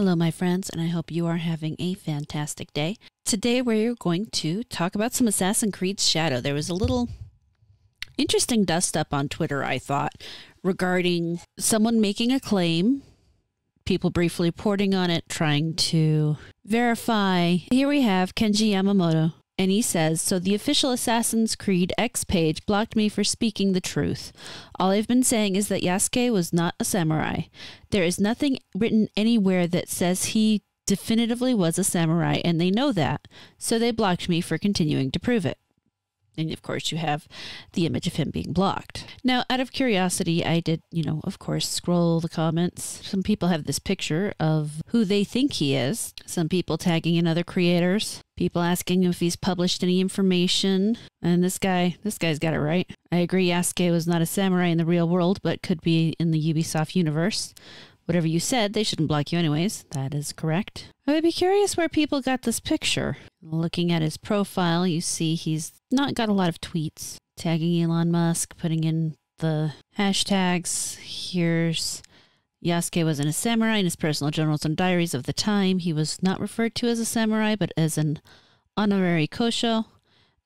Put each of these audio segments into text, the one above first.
Hello, my friends, and I hope you are having a fantastic day. Today, we're going to talk about some Assassin's Creed Shadow. There was a little interesting dust up on Twitter, I thought, regarding someone making a claim, people briefly reporting on it, trying to verify. Here we have Kenji Yamamoto, and he says, So the official Assassin's Creed X page blocked me for speaking the truth. All I've been saying is that Yasuke was not a samurai. There is nothing written anywhere that says he definitively was a samurai, and they know that, so they blocked me for continuing to prove it. And of course, you have the image of him being blocked. Now, out of curiosity, I did, you know, of course, scroll the comments. Some people have this picture of who they think he is. Some people tagging in other creators. People asking if he's published any information. And this guy, this guy's got it right. I agree Yasuke was not a samurai in the real world, but could be in the Ubisoft universe. Whatever you said, they shouldn't block you anyways. That is correct. I would be curious where people got this picture. Looking at his profile, you see he's not got a lot of tweets. Tagging Elon Musk, putting in the hashtags. Here's Yasuke wasn't a samurai in his personal journals and diaries of the time. He was not referred to as a samurai, but as an honorary kosho.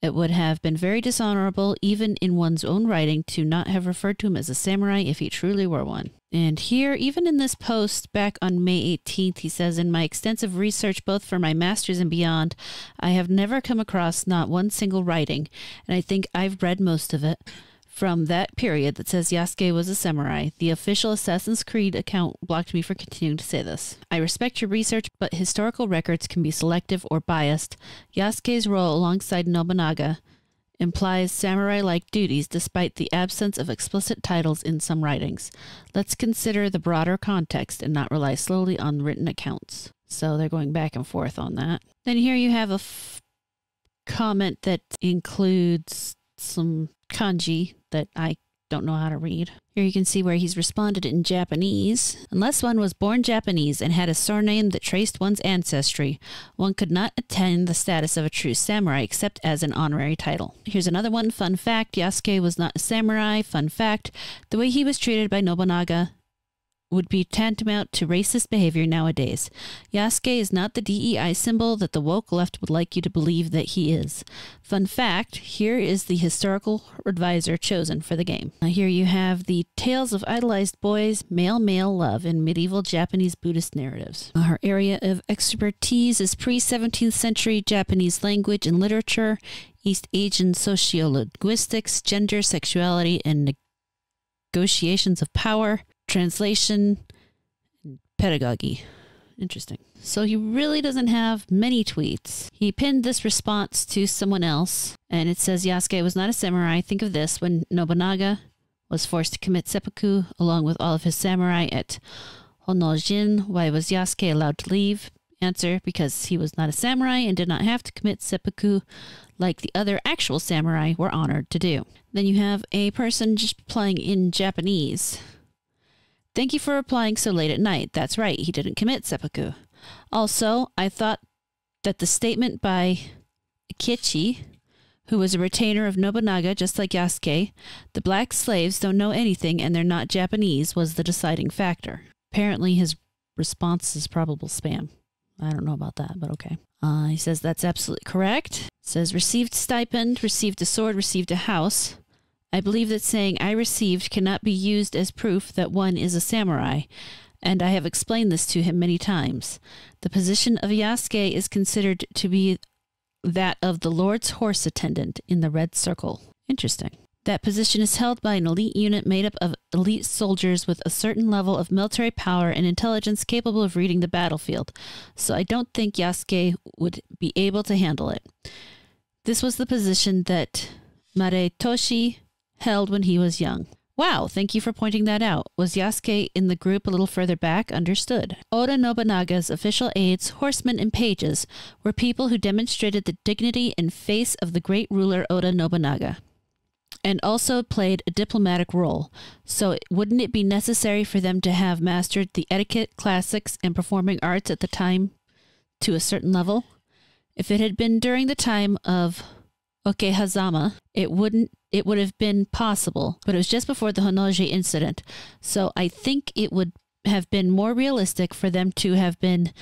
It would have been very dishonorable, even in one's own writing, to not have referred to him as a samurai if he truly were one. And here, even in this post back on May 18th, he says, In my extensive research, both for my master's and beyond, I have never come across not one single writing, and I think I've read most of it from that period that says Yasuke was a samurai. The official Assassin's Creed account blocked me for continuing to say this. I respect your research, but historical records can be selective or biased. Yasuke's role alongside Nobunaga implies samurai like duties despite the absence of explicit titles in some writings. Let's consider the broader context and not rely solely on written accounts. So they're going back and forth on that. Then here you have a comment that includes some kanji that I don't know how to read. Here you can see where he's responded in Japanese. Unless one was born Japanese and had a surname that traced one's ancestry, one could not attain the status of a true samurai except as an honorary title. Here's another one. Fun fact Yasuke was not a samurai. Fun fact the way he was treated by Nobunaga would be tantamount to racist behavior nowadays. Yasuke is not the DEI symbol that the woke left would like you to believe that he is. Fun fact here is the historical advisor chosen for the game. Now, here you have the tales of idolized boys, male male love in medieval Japanese Buddhist narratives. Her area of expertise is pre 17th century Japanese language and literature, East Asian sociolinguistics, gender, sexuality, and negotiations of power, translation, pedagogy. Interesting. So he really doesn't have many tweets. He pinned this response to someone else, and it says Yasuke was not a samurai. Think of this when Nobunaga was forced to commit seppuku along with all of his samurai at Honnoji. Why was Yasuke allowed to leave? Answer because he was not a samurai and did not have to commit seppuku like the other actual samurai were honored to do. Then you have a person just playing in Japanese. Thank you for replying so late at night. That's right, he didn't commit seppuku. Also, I thought that the statement by Akechi, who was a retainer of Nobunaga just like Yasuke, the black slaves don't know anything and they're not Japanese, was the deciding factor. Apparently, his response is probable spam. I don't know about that, but okay. Uh, he says that's absolutely correct. Says received stipend, received a sword, received a house. I believe that saying I received cannot be used as proof that one is a samurai, and I have explained this to him many times. The position of Yasuke is considered to be that of the Lord's horse attendant in the red circle. Interesting. That position is held by an elite unit made up of elite soldiers with a certain level of military power and intelligence capable of reading the battlefield, so I don't think Yasuke would be able to handle it. This was the position that Toshi held when he was young. Wow, thank you for pointing that out. Was Yasuke in the group a little further back? Understood. Oda Nobunaga's official aides, horsemen, and pages were people who demonstrated the dignity and face of the great ruler Oda Nobunaga, and also played a diplomatic role. So, wouldn't it be necessary for them to have mastered the etiquette, classics, and performing arts at the time to a certain level? If it had been during the time of Okehazama, it wouldn't it would have been possible, but it was just before the Honnoji incident. So I think it would have been more realistic for them to have been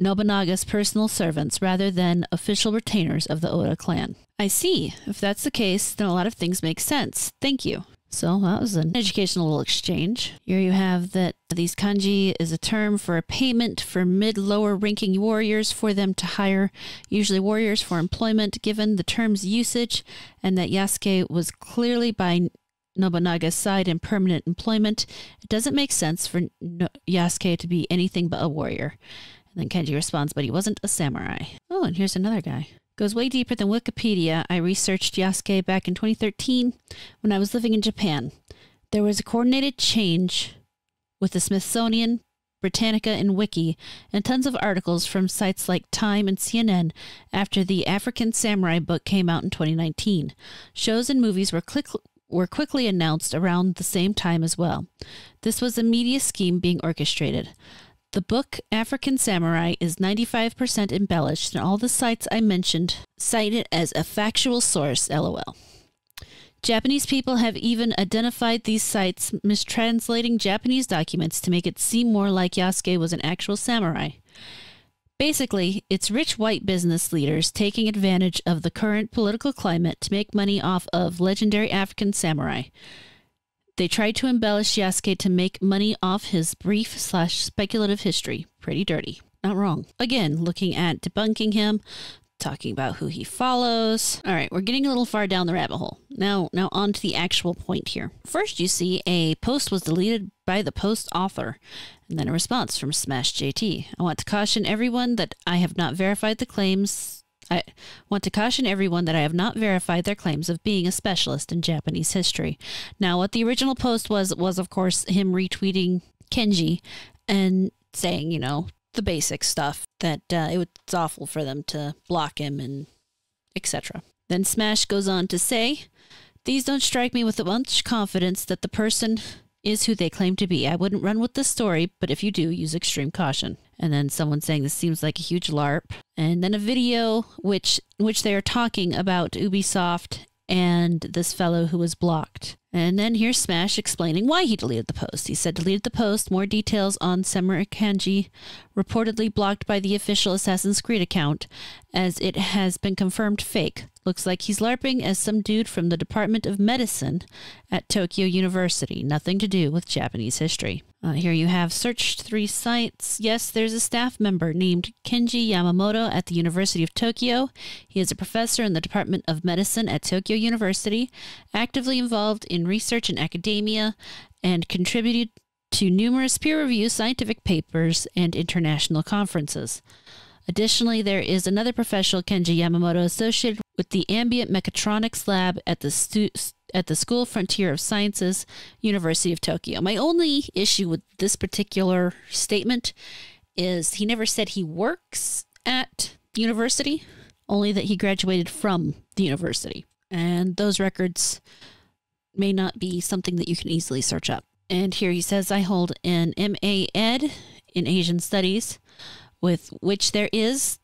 Nobunaga's personal servants rather than official retainers of the Oda clan. I see. If that's the case, then a lot of things make sense. Thank you. So that was an educational little exchange. Here you have that these kanji is a term for a payment for mid lower ranking warriors for them to hire, usually warriors for employment, given the term's usage, and that Yasuke was clearly by Nobunaga's side in permanent employment. It doesn't make sense for Yasuke to be anything but a warrior. And then Kenji responds, but he wasn't a samurai. Oh, and here's another guy. Goes way deeper than Wikipedia. I researched Yasuke back in 2013 when I was living in Japan. There was a coordinated change with the Smithsonian, Britannica, and Wiki, and tons of articles from sites like Time and CNN after the African Samurai book came out in 2019. Shows and movies were, click- were quickly announced around the same time as well. This was a media scheme being orchestrated. The book African Samurai is 95% embellished, and all the sites I mentioned cite it as a factual source, lol. Japanese people have even identified these sites mistranslating Japanese documents to make it seem more like Yasuke was an actual samurai. Basically, it's rich white business leaders taking advantage of the current political climate to make money off of legendary African samurai. They tried to embellish Yasuke to make money off his brief slash speculative history. Pretty dirty. Not wrong. Again, looking at debunking him, talking about who he follows. All right, we're getting a little far down the rabbit hole. Now, now on to the actual point here. First, you see a post was deleted by the post author, and then a response from Smash JT. I want to caution everyone that I have not verified the claims I want to caution everyone that I have not verified their claims of being a specialist in Japanese history. Now, what the original post was, was of course him retweeting Kenji and saying, you know, the basic stuff that uh, it's awful for them to block him and etc. Then Smash goes on to say, These don't strike me with much confidence that the person is who they claim to be. I wouldn't run with this story, but if you do, use extreme caution and then someone saying this seems like a huge LARP, and then a video which which they are talking about Ubisoft and this fellow who was blocked. And then here's Smash explaining why he deleted the post. He said, deleted the post, more details on Samurai Kanji, reportedly blocked by the official Assassin's Creed account, as it has been confirmed fake. Looks like he's LARPing as some dude from the Department of Medicine at Tokyo University. Nothing to do with Japanese history. Uh, here you have searched three sites. Yes, there's a staff member named Kenji Yamamoto at the University of Tokyo. He is a professor in the Department of Medicine at Tokyo University, actively involved in research in academia, and contributed to numerous peer reviewed scientific papers and international conferences. Additionally, there is another professional, Kenji Yamamoto, associated with the Ambient Mechatronics Lab at the stu- at the School Frontier of Sciences, University of Tokyo. My only issue with this particular statement is he never said he works at the university, only that he graduated from the university. And those records may not be something that you can easily search up. And here he says, I hold an MA Ed in Asian Studies, with which there is,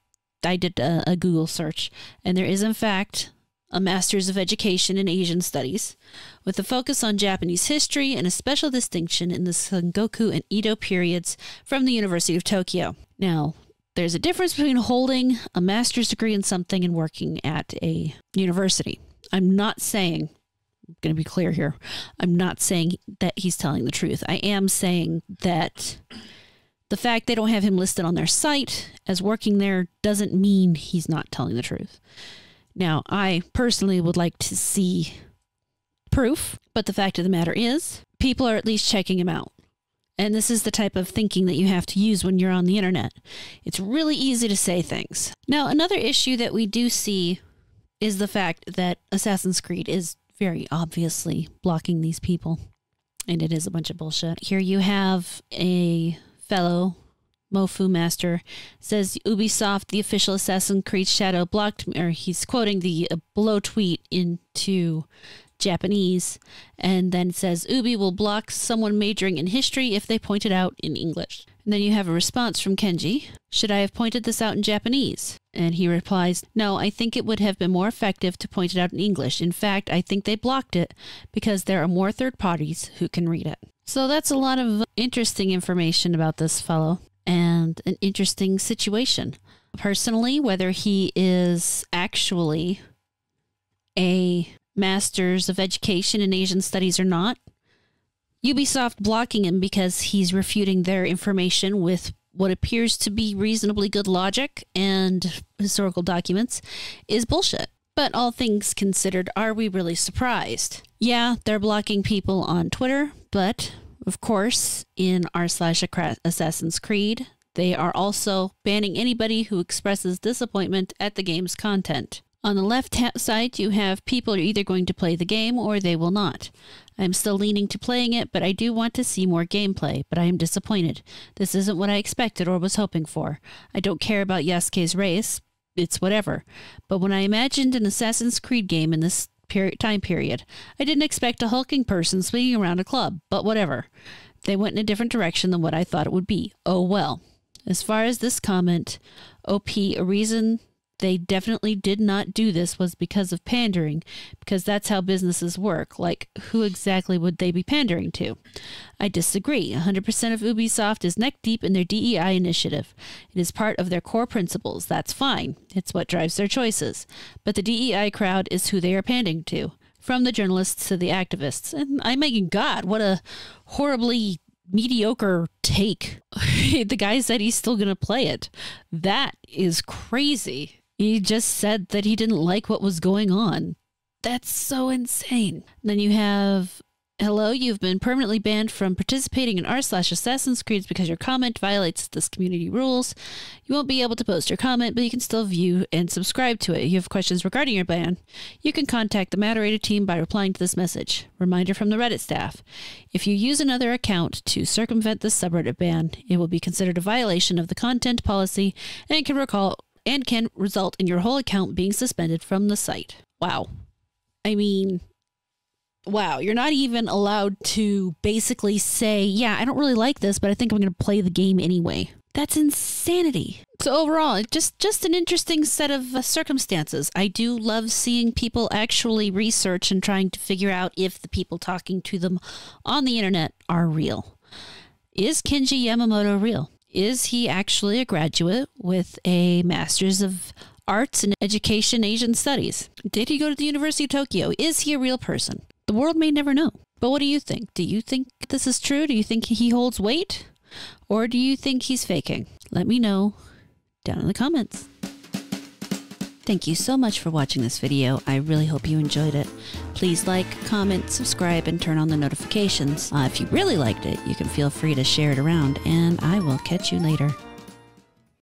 I did a, a Google search, and there is, in fact, a Master's of Education in Asian Studies, with a focus on Japanese history and a special distinction in the Sengoku and Edo periods from the University of Tokyo. Now, there's a difference between holding a master's degree in something and working at a university. I'm not saying, I'm going to be clear here, I'm not saying that he's telling the truth. I am saying that the fact they don't have him listed on their site as working there doesn't mean he's not telling the truth. Now, I personally would like to see proof, but the fact of the matter is, people are at least checking him out. And this is the type of thinking that you have to use when you're on the internet. It's really easy to say things. Now, another issue that we do see is the fact that Assassin's Creed is very obviously blocking these people. And it is a bunch of bullshit. Here you have a fellow Mofu Master says Ubisoft, the official Assassin's Creed Shadow, blocked me, or he's quoting the below tweet into Japanese, and then says Ubi will block someone majoring in history if they point it out in English. And then you have a response from Kenji Should I have pointed this out in Japanese? And he replies, No, I think it would have been more effective to point it out in English. In fact, I think they blocked it because there are more third parties who can read it. So that's a lot of interesting information about this fellow and an interesting situation. Personally, whether he is actually a master's of education in Asian studies or not, Ubisoft blocking him because he's refuting their information with what appears to be reasonably good logic and historical documents is bullshit. But all things considered, are we really surprised? Yeah, they're blocking people on Twitter, but of course, in r slash Assassin's Creed, they are also banning anybody who expresses disappointment at the game's content. On the left side, you have people are either going to play the game or they will not. I'm still leaning to playing it, but I do want to see more gameplay, but I am disappointed. This isn't what I expected or was hoping for. I don't care about Yasuke's race, it's whatever. But when I imagined an Assassin's Creed game in this period, time period, I didn't expect a hulking person swinging around a club, but whatever. They went in a different direction than what I thought it would be. Oh well. As far as this comment, OP, a reason they definitely did not do this was because of pandering, because that's how businesses work. Like, who exactly would they be pandering to? I disagree. 100% of Ubisoft is neck deep in their DEI initiative. It is part of their core principles. That's fine. It's what drives their choices. But the DEI crowd is who they are pandering to, from the journalists to the activists. And I'm making God, what a horribly mediocre take. the guy said he's still going to play it. That is crazy. He just said that he didn't like what was going on. That's so insane. Then you have Hello, you've been permanently banned from participating in r slash Assassin's Creed because your comment violates this community rules. You won't be able to post your comment, but you can still view and subscribe to it. If you have questions regarding your ban, you can contact the moderator team by replying to this message. Reminder from the Reddit staff. If you use another account to circumvent this subreddit ban, it will be considered a violation of the content policy and can recall and can result in your whole account being suspended from the site. Wow. I mean, wow, you're not even allowed to basically say, yeah, I don't really like this, but I think I'm going to play the game anyway. That's insanity. So overall, just just an interesting set of uh, circumstances. I do love seeing people actually research and trying to figure out if the people talking to them on the internet are real. Is Kenji Yamamoto real? Is he actually a graduate with a master's of arts and education Asian studies? Did he go to the University of Tokyo? Is he a real person? The world may never know. But what do you think? Do you think this is true? Do you think he holds weight? Or do you think he's faking? Let me know down in the comments. Thank you so much for watching this video. I really hope you enjoyed it. Please like, comment, subscribe, and turn on the notifications. Uh, if you really liked it, you can feel free to share it around, and I will catch you later.